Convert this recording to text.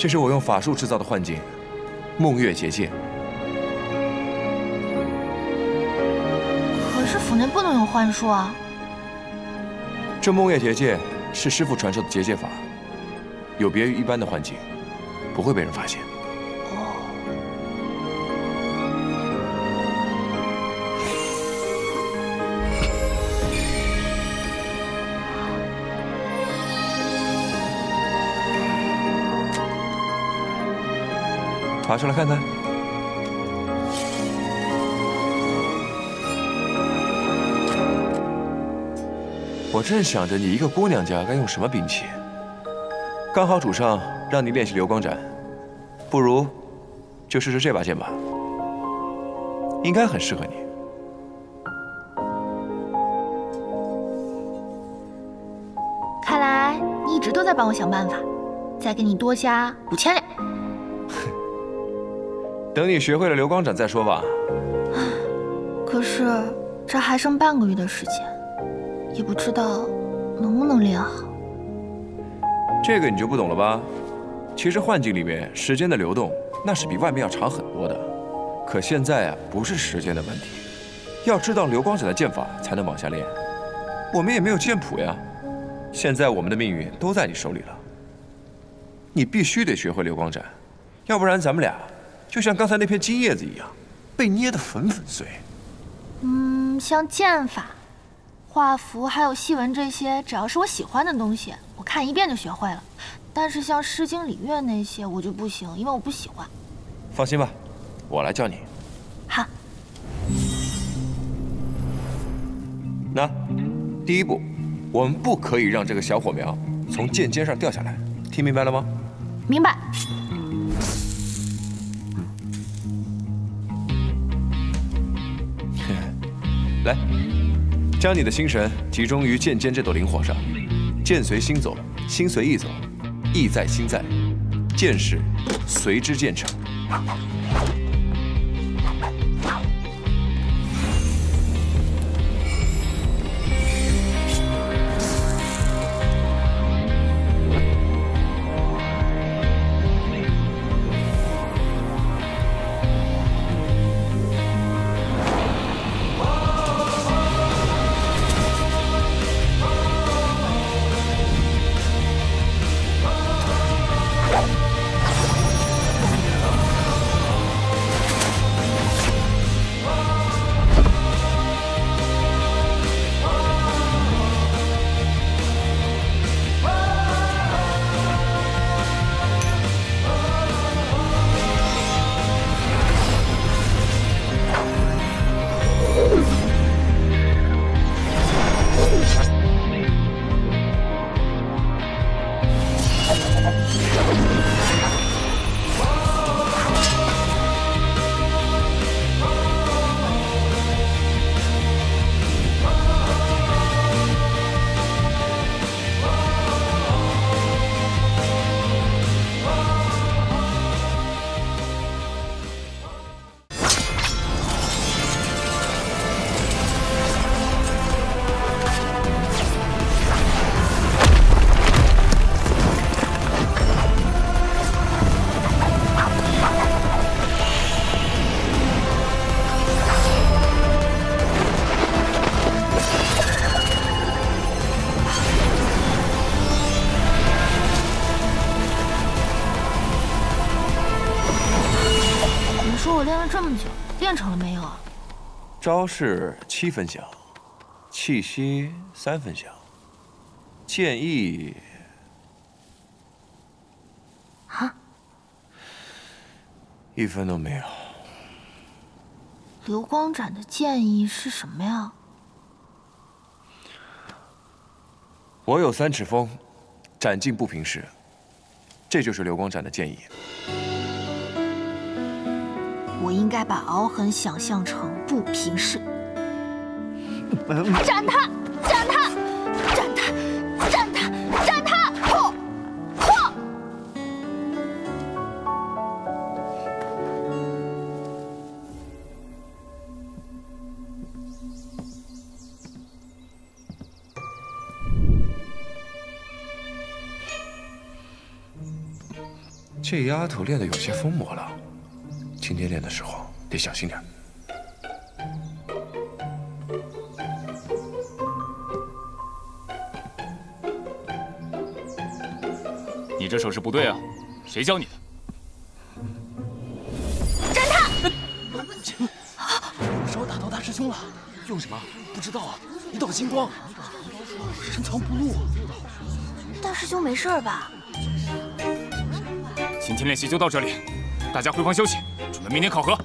这是我用法术制造的幻境——梦月结界。可是府内不能用幻术啊。这梦月结界是师傅传授的结界法，有别于一般的幻境，不会被人发现。拔出来看看。我正想着你一个姑娘家该用什么兵器，刚好主上让你练习流光斩，不如就试试这把剑吧，应该很适合你。看来你一直都在帮我想办法，再给你多加五千两。等你学会了流光斩再说吧。可是这还剩半个月的时间，也不知道能不能练好。这个你就不懂了吧？其实幻境里面时间的流动那是比外面要长很多的。可现在啊，不是时间的问题，要知道流光斩的剑法才能往下练。我们也没有剑谱呀。现在我们的命运都在你手里了。你必须得学会流光斩，要不然咱们俩。就像刚才那片金叶子一样，被捏得粉粉碎。嗯，像剑法、画符还有戏文这些，只要是我喜欢的东西，我看一遍就学会了。但是像诗经礼乐那些，我就不行，因为我不喜欢。放心吧，我来教你。好。那第一步，我们不可以让这个小火苗从剑尖上掉下来，听明白了吗？明白。来，将你的心神集中于剑尖这朵灵火上，剑随心走，心随意走，意在心在，剑势随之渐成。练了这么久，练成了没有？招式七分像，气息三分像，剑意啊，一分都没有。流光斩的剑意是什么呀？我有三尺风，斩尽不平事，这就是流光斩的剑意。我应该把凹痕想象成不平事，斩他，斩他，斩他，斩他，斩他！破，破！这丫头练得有些疯魔了，今天练的时候得小心点。你这手势不对啊，谁教你的？侦探，手打到大师兄了，用什么？不知道啊，一道金光，深藏不露啊。大师兄没事吧？今天练习就到这里，大家回房休息，明天考核。